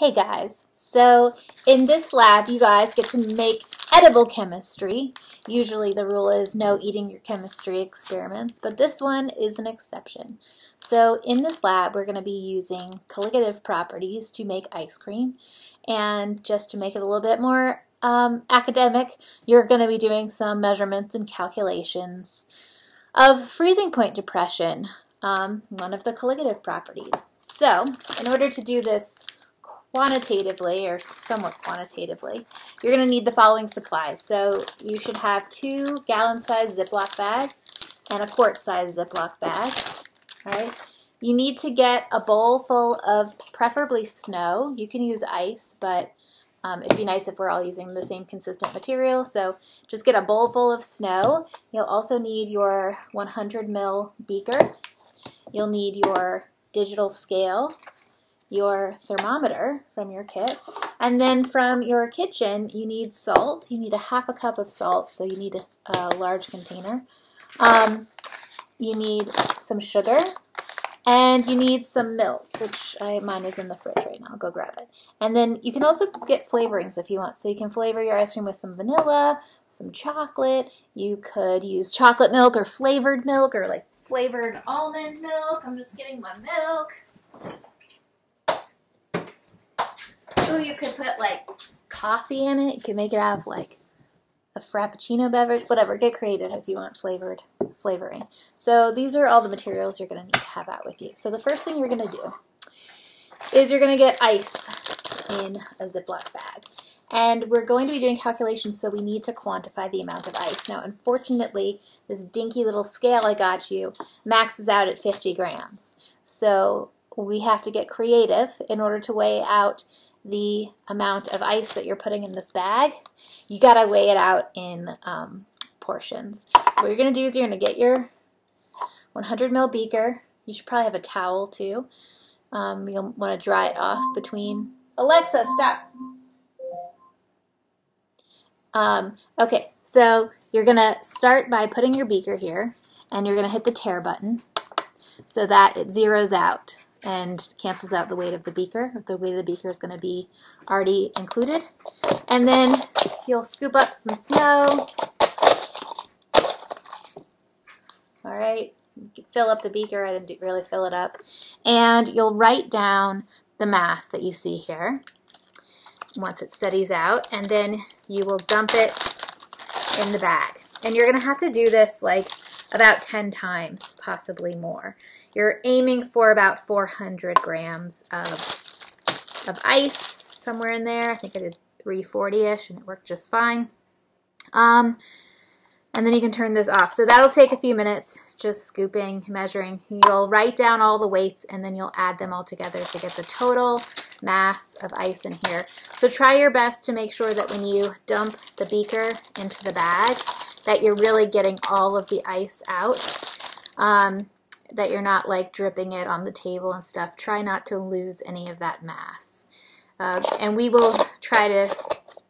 Hey guys, so in this lab you guys get to make edible chemistry. Usually the rule is no eating your chemistry experiments, but this one is an exception. So in this lab we're going to be using colligative properties to make ice cream and just to make it a little bit more um, academic you're going to be doing some measurements and calculations of freezing point depression, um, one of the colligative properties. So in order to do this quantitatively or somewhat quantitatively, you're going to need the following supplies. So you should have two gallon-sized Ziploc bags and a quart-sized Ziploc bag. All right. You need to get a bowl full of preferably snow. You can use ice, but um, it'd be nice if we're all using the same consistent material. So just get a bowl full of snow. You'll also need your 100 ml beaker. You'll need your digital scale your thermometer from your kit. And then from your kitchen, you need salt. You need a half a cup of salt, so you need a, a large container. Um, you need some sugar, and you need some milk, which I, mine is in the fridge right now. I'll go grab it. And then you can also get flavorings if you want. So you can flavor your ice cream with some vanilla, some chocolate. You could use chocolate milk or flavored milk or like flavored almond milk. I'm just getting my milk. Ooh, you could put like coffee in it. You could make it out of like a frappuccino beverage, whatever. Get creative if you want flavored flavoring. So these are all the materials you're going to need to have out with you. So the first thing you're going to do is you're going to get ice in a Ziploc bag. And we're going to be doing calculations, so we need to quantify the amount of ice. Now, unfortunately, this dinky little scale I got you maxes out at 50 grams. So we have to get creative in order to weigh out the amount of ice that you're putting in this bag, you got to weigh it out in um, portions. So what you're going to do is you're to get your 100 ml beaker. You should probably have a towel too. Um, you'll want to dry it off between. Alexa, stop. Um, okay, so you're going to start by putting your beaker here, and you're going to hit the tare button so that it zeroes out and cancels out the weight of the beaker. The weight of the beaker is going to be already included. And then you'll scoop up some snow. All right, fill up the beaker. I didn't really fill it up. And you'll write down the mass that you see here once it steadies out. And then you will dump it in the bag. And you're going to have to do this like about 10 times, possibly more. You're aiming for about 400 grams of, of ice, somewhere in there. I think I did 340-ish, and it worked just fine. Um, and then you can turn this off. So that'll take a few minutes, just scooping, measuring. You'll write down all the weights, and then you'll add them all together to get the total mass of ice in here. So try your best to make sure that when you dump the beaker into the bag, that you're really getting all of the ice out. Um, that you're not like dripping it on the table and stuff. Try not to lose any of that mass. Uh, and we will try to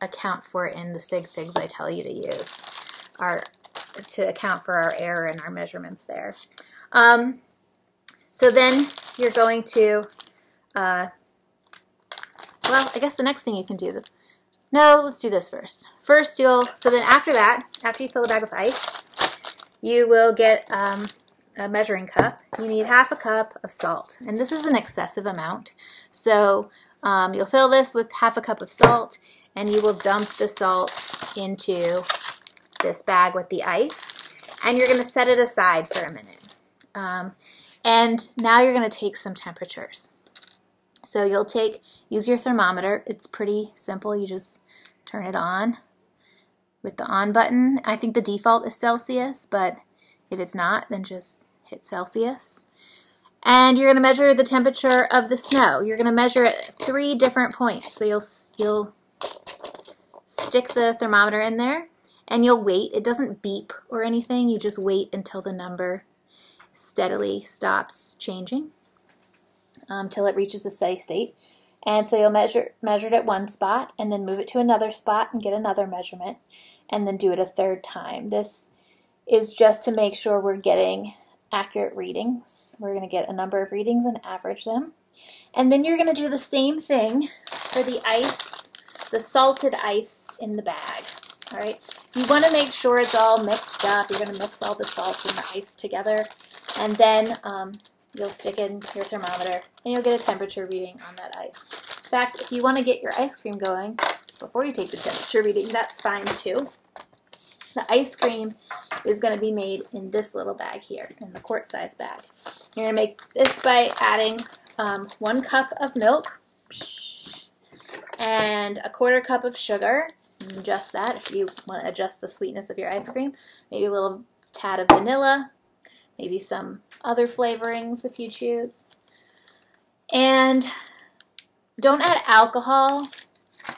account for it in the sig figs I tell you to use our, to account for our error in our measurements there. Um, so then you're going to, uh, well, I guess the next thing you can do, no, let's do this first. First you'll, so then after that, after you fill the bag with ice, you will get um, a measuring cup, you need half a cup of salt. And this is an excessive amount. So um, you'll fill this with half a cup of salt and you will dump the salt into this bag with the ice. And you're going to set it aside for a minute. Um, and now you're going to take some temperatures. So you'll take, use your thermometer. It's pretty simple. You just turn it on with the on button. I think the default is Celsius, but if it's not, then just hit Celsius. And you're going to measure the temperature of the snow. You're going to measure it at three different points. So you'll, you'll stick the thermometer in there and you'll wait. It doesn't beep or anything. You just wait until the number steadily stops changing until um, it reaches a steady state. And so you'll measure, measure it at one spot and then move it to another spot and get another measurement and then do it a third time. This is just to make sure we're getting accurate readings. We're going to get a number of readings and average them. And then you're going to do the same thing for the ice, the salted ice in the bag. All right, you want to make sure it's all mixed up. You're going to mix all the salt and the ice together, and then um, you'll stick in your thermometer, and you'll get a temperature reading on that ice. In fact, if you want to get your ice cream going before you take the temperature reading, that's fine too. The ice cream is going to be made in this little bag here, in the quart size bag. You're going to make this by adding um, one cup of milk and a quarter cup of sugar adjust that if you want to adjust the sweetness of your ice cream. Maybe a little tad of vanilla, maybe some other flavorings if you choose. And don't add alcohol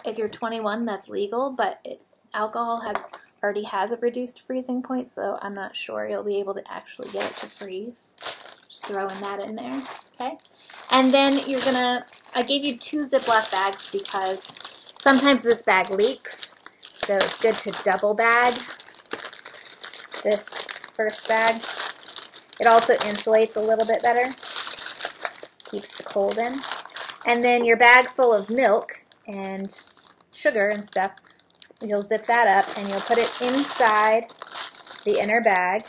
if you're 21, that's legal, but it, alcohol has already has a reduced freezing point, so I'm not sure you'll be able to actually get it to freeze. Just throwing that in there, okay? And then you're gonna, I gave you two Ziploc bags because sometimes this bag leaks, so it's good to double bag this first bag. It also insulates a little bit better, keeps the cold in. And then your bag full of milk and sugar and stuff, you'll zip that up and you'll put it inside the inner bag.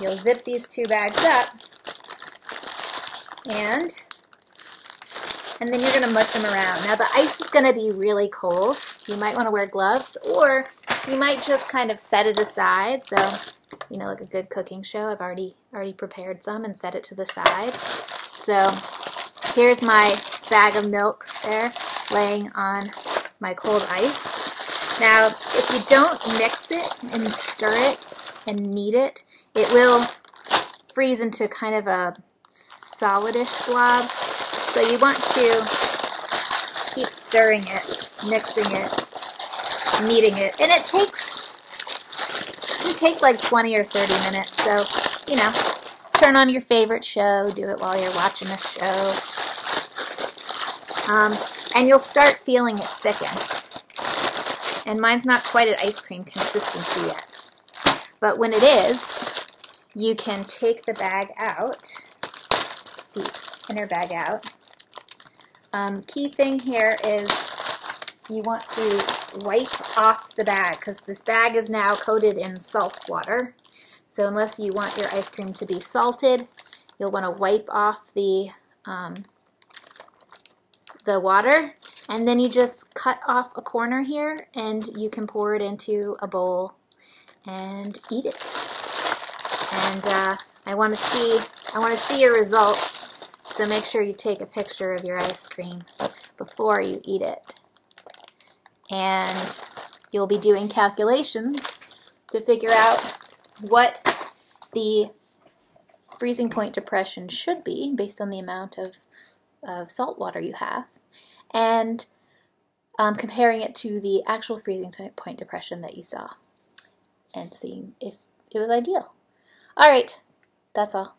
You'll zip these two bags up and and then you're going to mush them around. Now the ice is going to be really cold, you might want to wear gloves or you might just kind of set it aside. So, you know, like a good cooking show, I've already already prepared some and set it to the side. So here's my bag of milk there laying on my cold ice. Now, if you don't mix it and stir it and knead it, it will freeze into kind of a solidish blob. So you want to keep stirring it mixing it, kneading it. And it takes, it can take like 20 or 30 minutes. So, you know, turn on your favorite show, do it while you're watching a show. Um, and you'll start feeling it thicken. And mine's not quite at ice cream consistency yet. But when it is, you can take the bag out, the inner bag out. Um, key thing here is you want to wipe off the bag because this bag is now coated in salt water. So unless you want your ice cream to be salted, you'll want to wipe off the um, the water and then you just cut off a corner here and you can pour it into a bowl and eat it. And uh, I want to see I want to see your results. So make sure you take a picture of your ice cream before you eat it and you'll be doing calculations to figure out what the freezing point depression should be based on the amount of, of salt water you have and um, comparing it to the actual freezing point depression that you saw and seeing if it was ideal. All right, that's all.